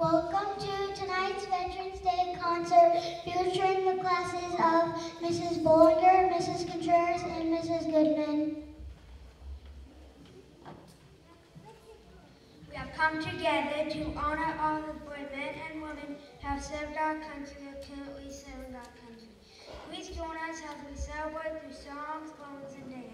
Welcome to tonight's Veterans Day concert featuring the classes of Mrs. Bollinger, Mrs. Contreras, and Mrs. Goodman. We have come together to honor all the brave men and women who have served our country or currently serving our country. Please join us as we celebrate through songs, poems, and dance.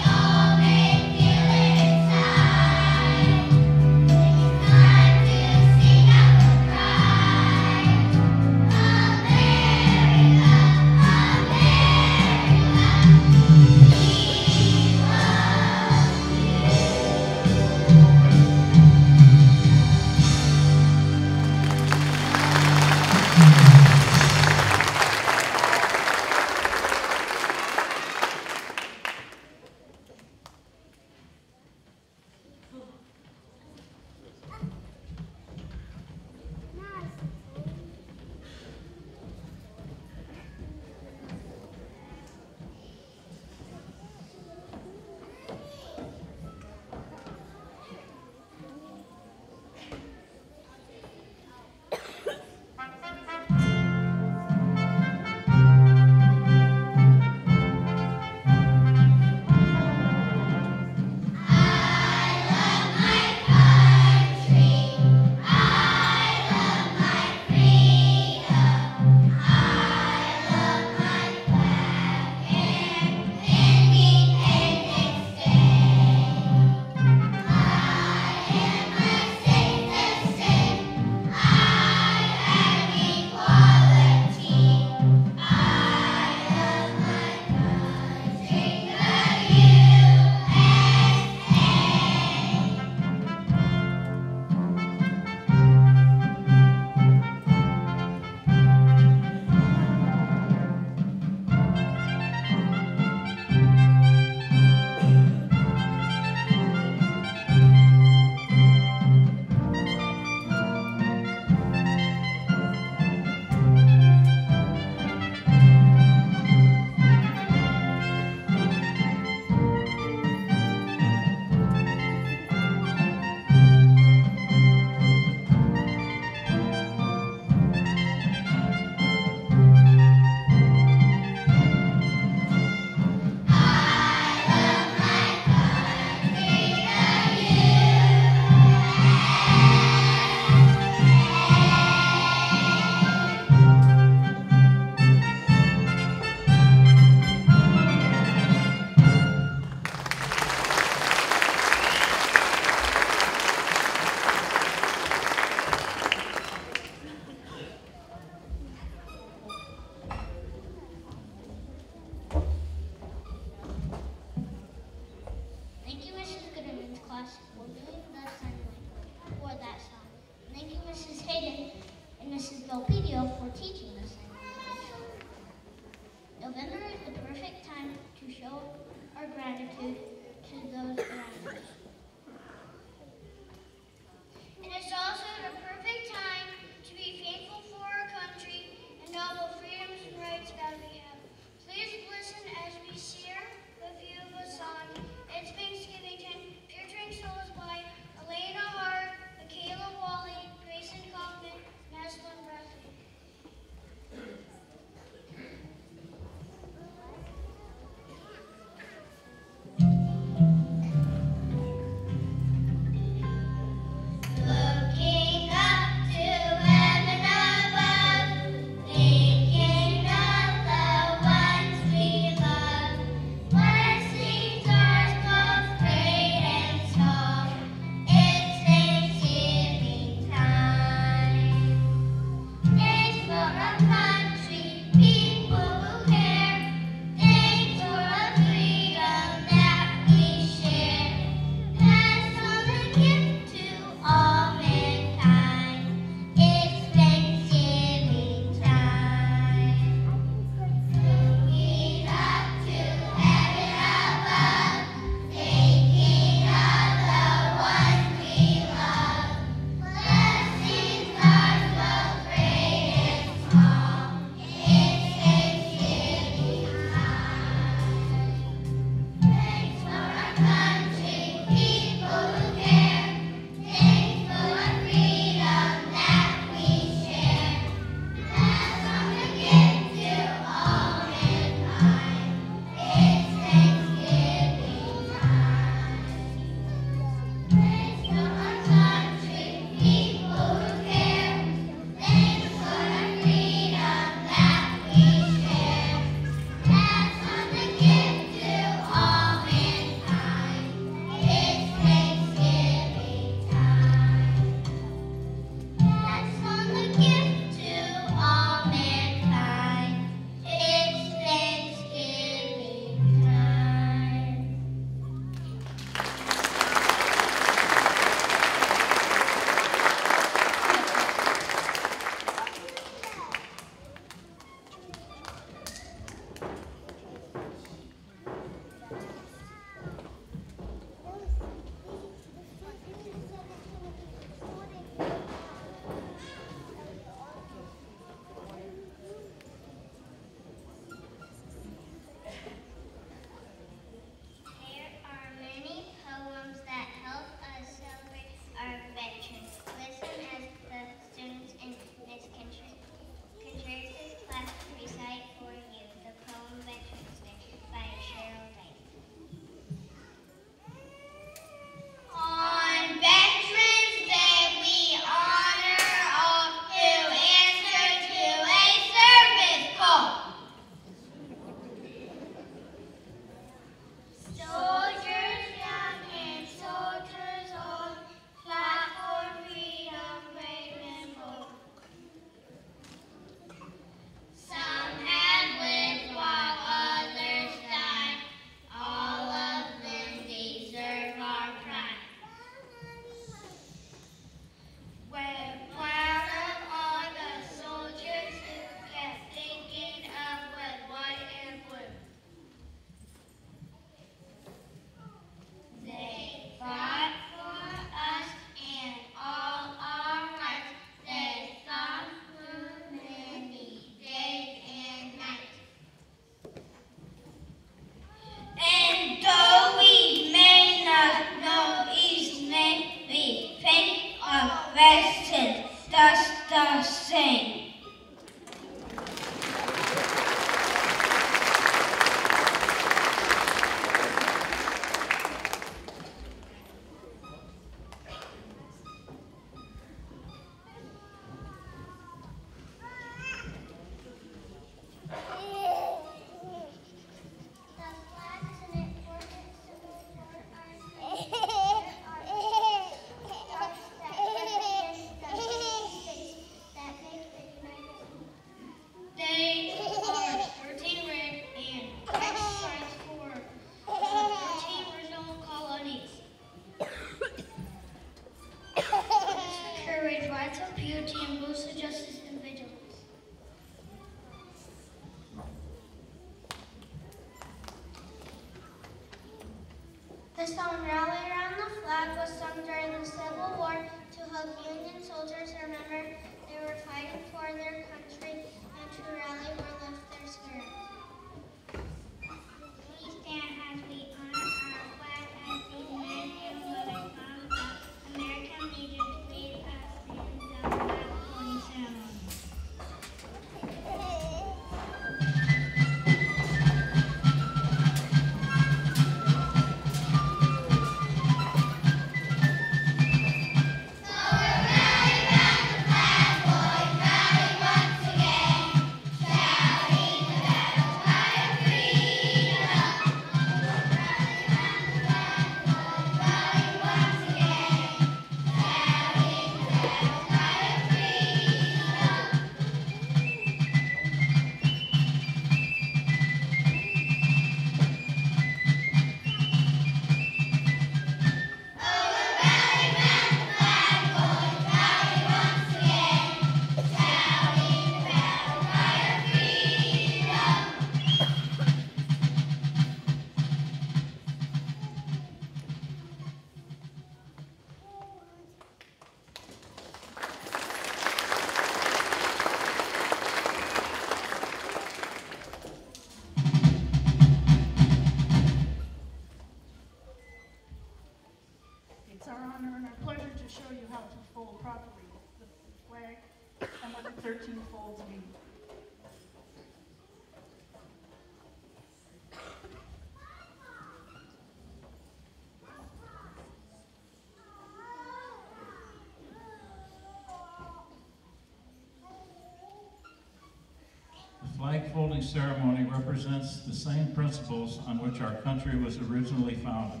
Flag folding ceremony represents the same principles on which our country was originally founded.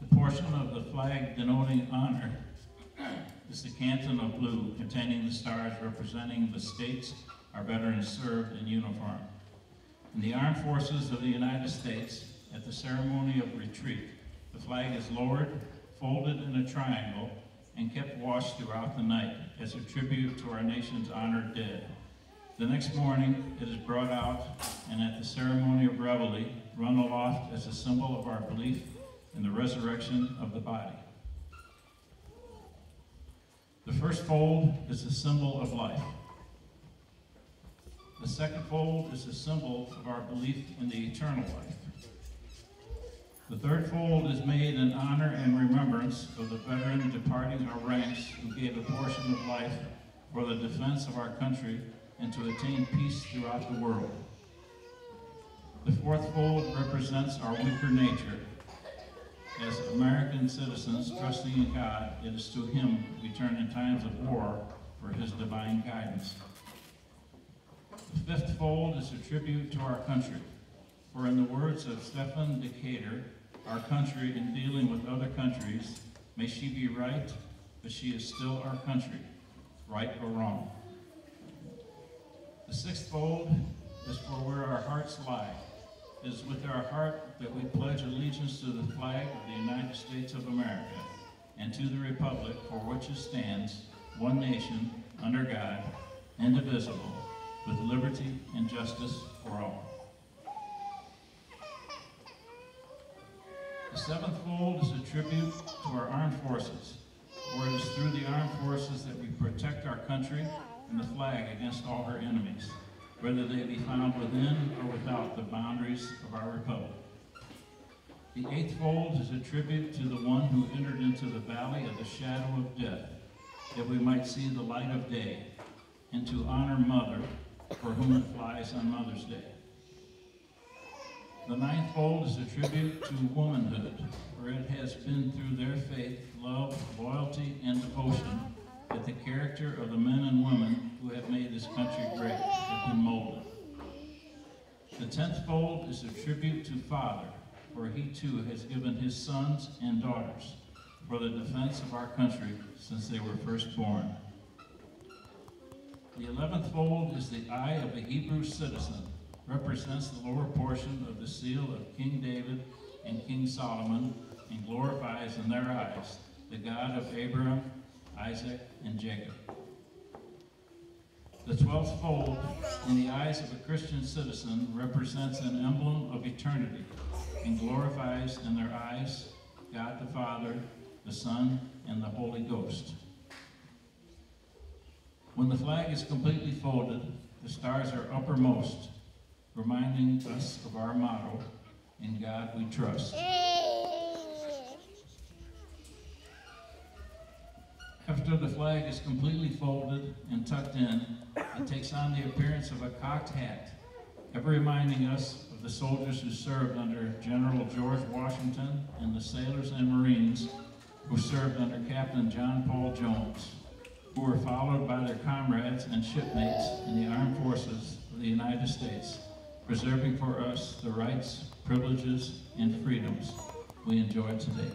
The portion of the flag denoting honor is the canton of blue containing the stars representing the states our veterans served in uniform. In the armed forces of the United States, at the ceremony of retreat, the flag is lowered, folded in a triangle, and kept washed throughout the night as a tribute to our nation's honored dead. The next morning, it is brought out and at the ceremony of reveille, run aloft as a symbol of our belief in the resurrection of the body. The first fold is a symbol of life. The second fold is a symbol of our belief in the eternal life. The third fold is made in honor and remembrance of the veteran departing our ranks who gave a portion of life for the defense of our country and to attain peace throughout the world. The fourth fold represents our weaker nature. As American citizens trusting in God, it is to Him we turn in times of war for His divine guidance. The fifth fold is a tribute to our country. For in the words of Stephen Decatur, our country in dealing with other countries, may she be right, but she is still our country, right or wrong. The sixth fold is for where our hearts lie. It is with our heart that we pledge allegiance to the flag of the United States of America and to the republic for which it stands, one nation, under God, indivisible, with liberty and justice for all. The seventh fold is a tribute to our armed forces, for it is through the armed forces that we protect our country and the flag against all her enemies, whether they be found within or without the boundaries of our republic. The eighth fold is a tribute to the one who entered into the valley of the shadow of death, that we might see the light of day, and to honor Mother, for whom it flies on Mother's Day. The ninth fold is a tribute to womanhood, for it has been through their faith, love, loyalty, and devotion that the character of the men and women who have made this country great have been molded. The tenth fold is a tribute to Father, for he too has given his sons and daughters for the defense of our country since they were first born. The eleventh fold is the eye of a Hebrew citizen, represents the lower portion of the seal of King David and King Solomon, and glorifies in their eyes the God of Abraham, Isaac, and Jacob. The twelfth fold, in the eyes of a Christian citizen, represents an emblem of eternity and glorifies in their eyes God the Father, the Son, and the Holy Ghost. When the flag is completely folded, the stars are uppermost, reminding us of our motto, In God we trust. After the flag is completely folded and tucked in, it takes on the appearance of a cocked hat, ever reminding us of the soldiers who served under General George Washington and the sailors and Marines who served under Captain John Paul Jones, who were followed by their comrades and shipmates in the armed forces of the United States, preserving for us the rights, privileges, and freedoms we enjoy today.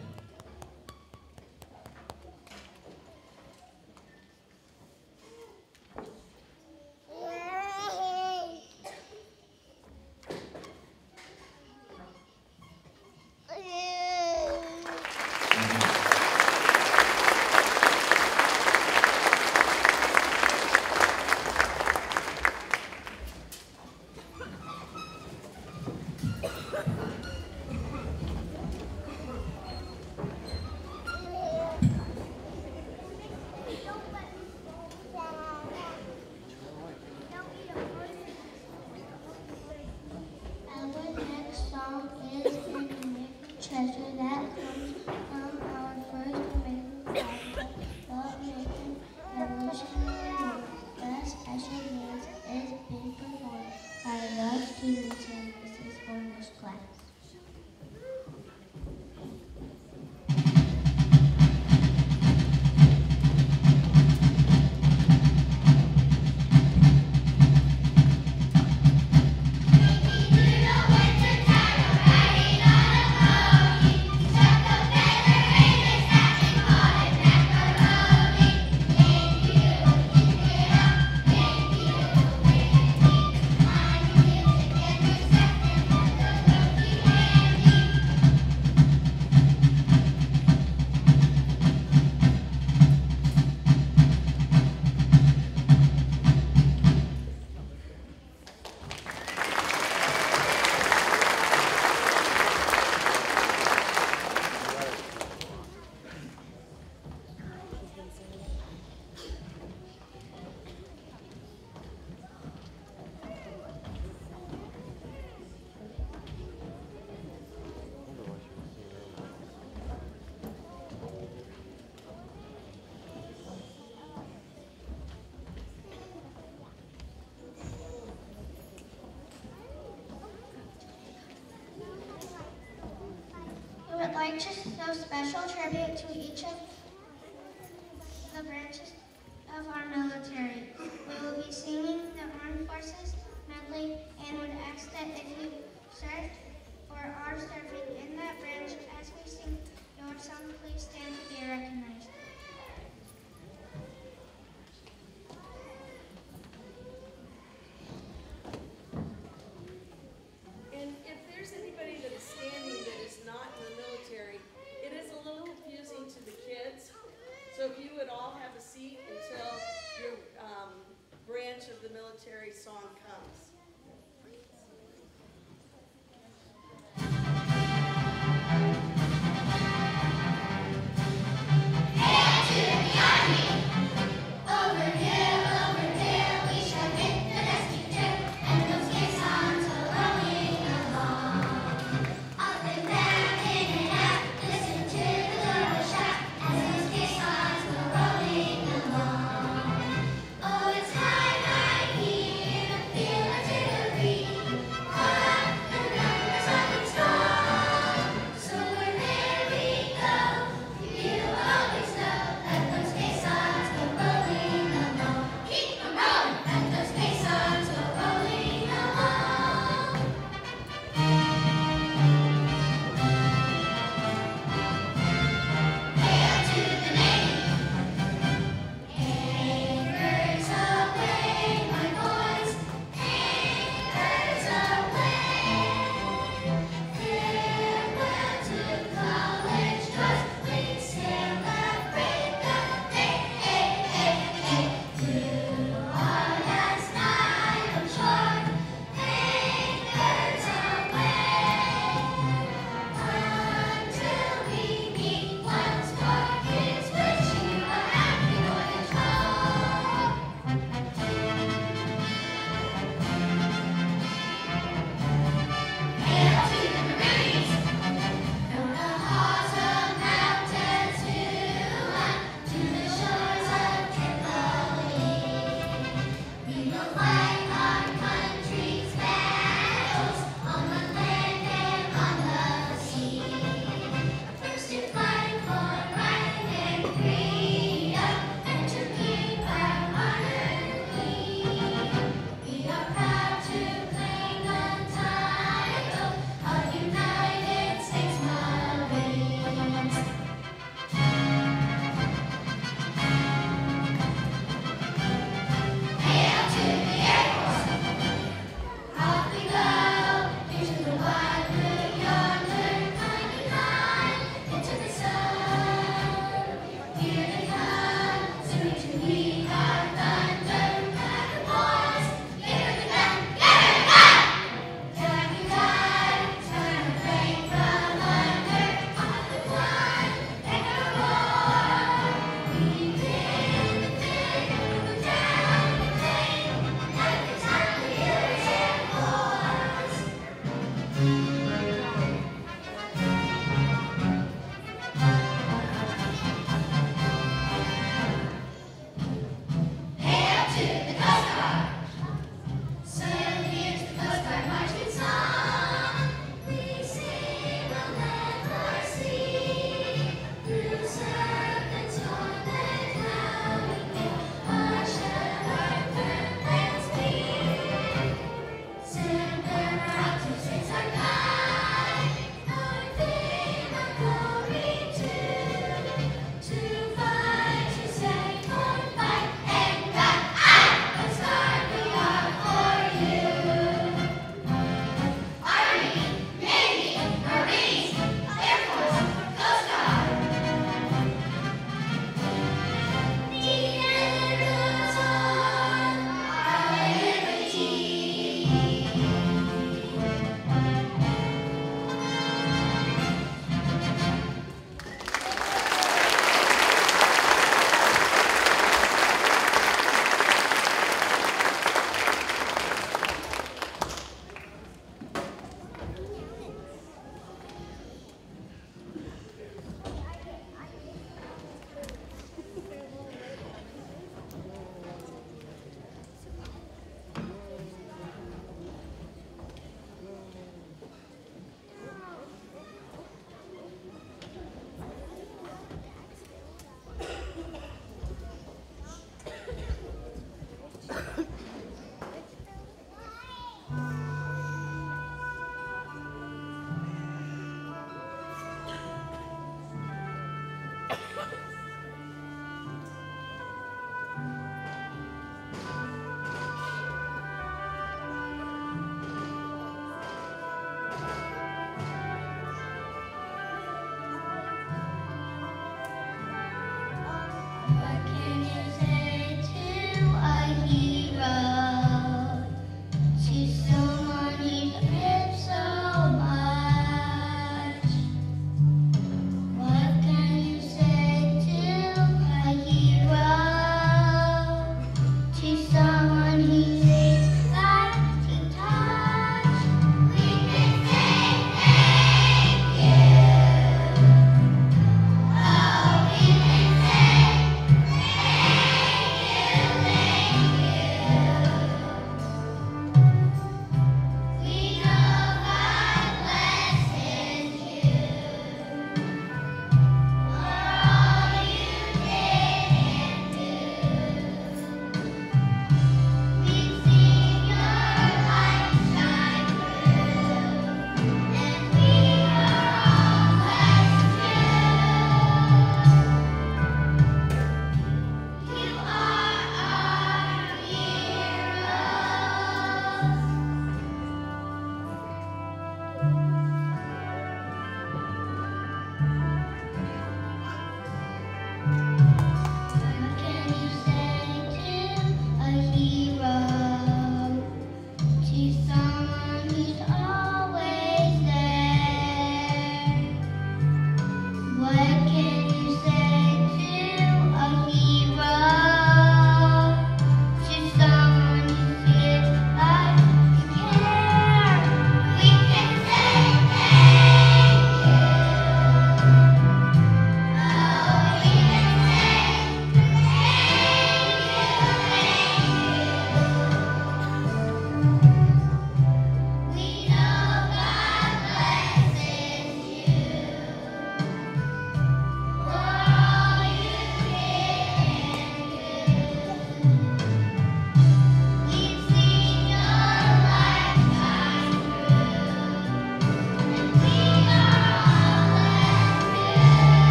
Special tribute to each of